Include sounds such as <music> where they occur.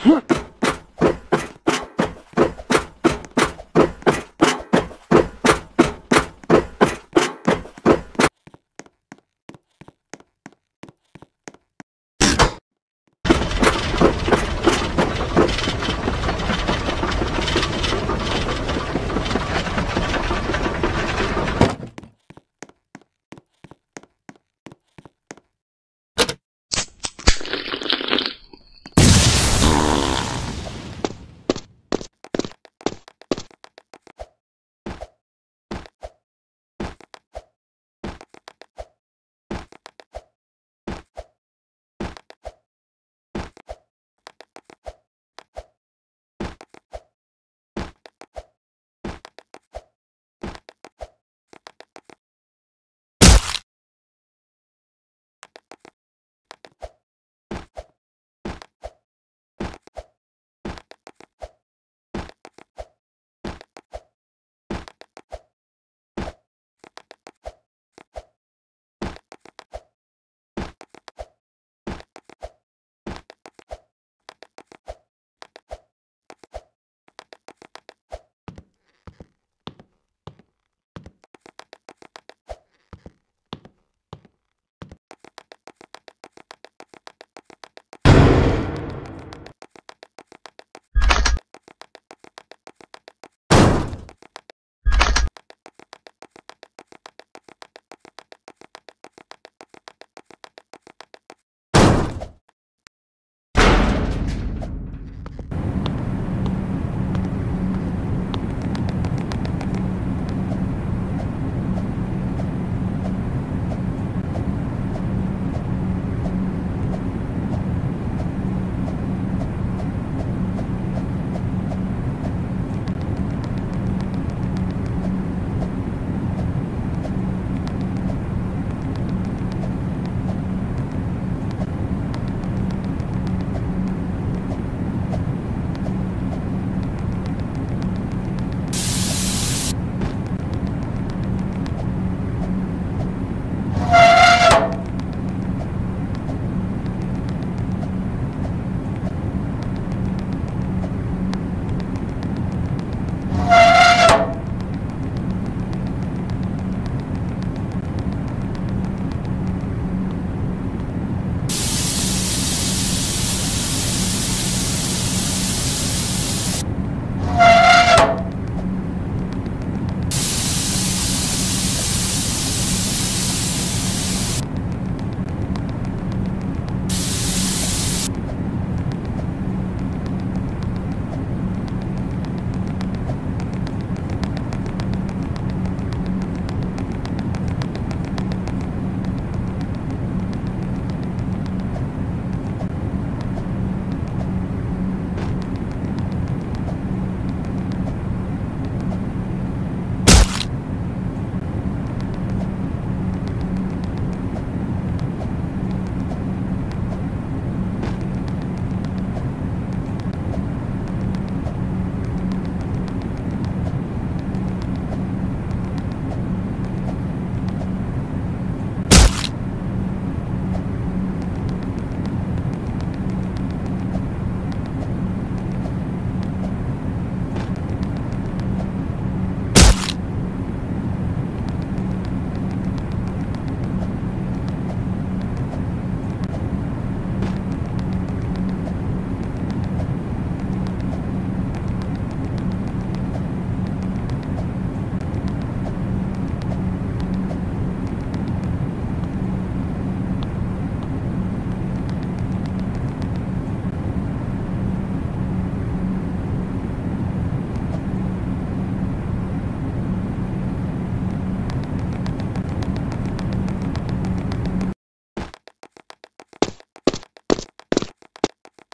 Huh? <laughs>